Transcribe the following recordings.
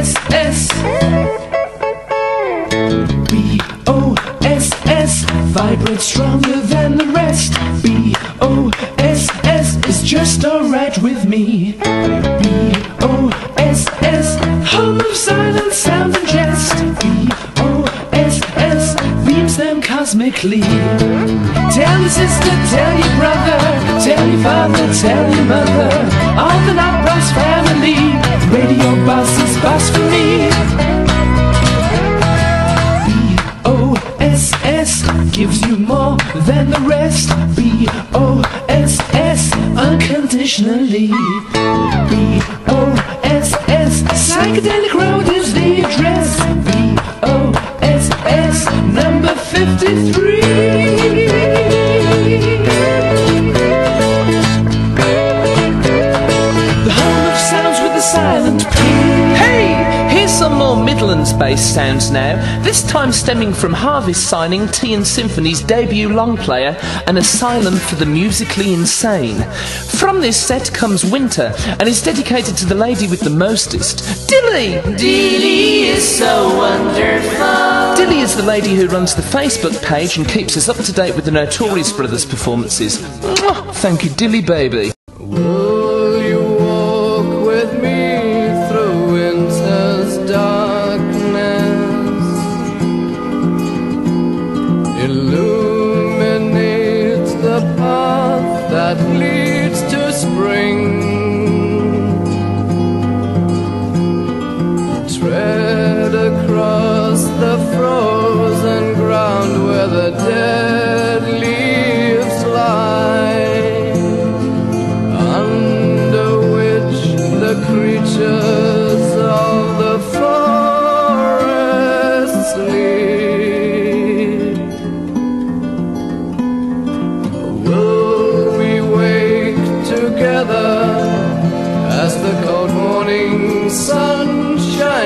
S S. B O S S vibrates stronger than the rest. B O S S is just alright with me. B O S S home of silence, sound and jest. B O S S beams them cosmically. Tell your sister, tell your brother, tell your father, tell your mother. All the Knockbox family, radio boss is boss for me. B-O-S-S gives you more than the rest. B-O-S-S unconditionally. B-O-S-S psychedelic road is the address. B-O-S-S number 53. Silent Hey, here's some more Midlands-based sounds now. This time stemming from Harvest signing Tea and Symphony's debut long player, An Asylum for the Musically Insane. From this set comes Winter, and is dedicated to the lady with the mostest, Dilly. Dilly is so wonderful. Dilly is the lady who runs the Facebook page and keeps us up to date with the Notorious Brothers performances. Mwah, thank you, Dilly baby. Will leads to spring.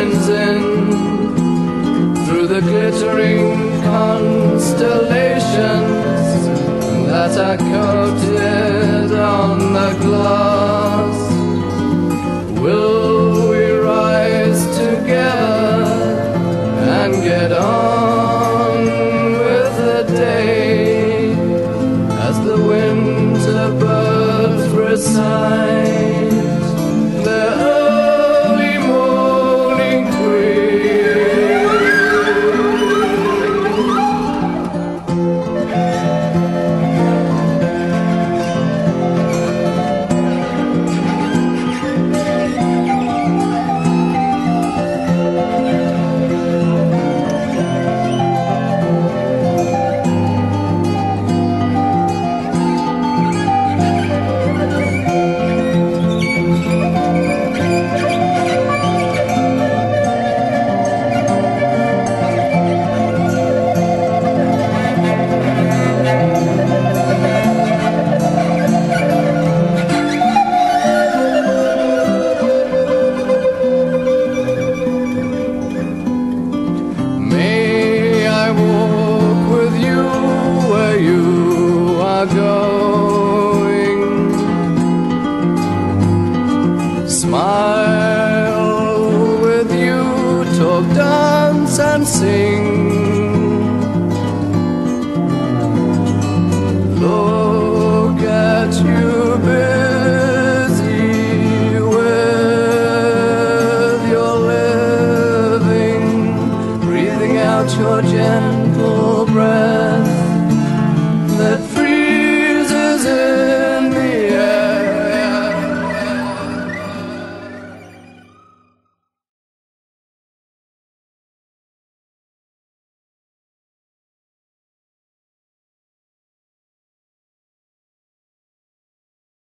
Shines in through the glittering constellations that are coated on the glass. Will we rise together and get on with the day as the winter birds recite Smile